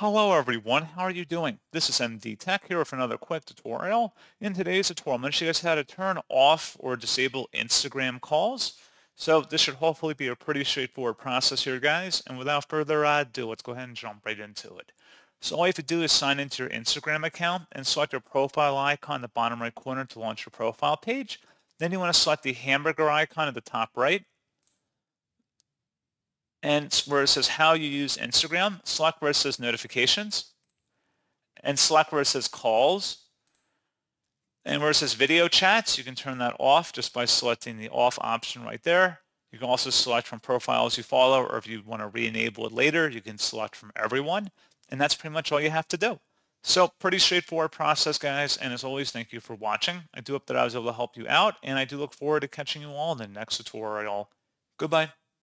Hello everyone, how are you doing? This is MD Tech here with another quick tutorial. In today's tutorial, I'm going to show you guys how to turn off or disable Instagram calls. So this should hopefully be a pretty straightforward process here, guys. And without further ado, let's go ahead and jump right into it. So all you have to do is sign into your Instagram account and select your profile icon in the bottom right corner to launch your profile page. Then you want to select the hamburger icon at the top right and where it says how you use Instagram, select where it says notifications, and select where it says calls. And where it says video chats, you can turn that off just by selecting the off option right there. You can also select from profiles you follow, or if you want to re-enable it later, you can select from everyone. And that's pretty much all you have to do. So pretty straightforward process, guys. And as always, thank you for watching. I do hope that I was able to help you out, and I do look forward to catching you all in the next tutorial. Goodbye.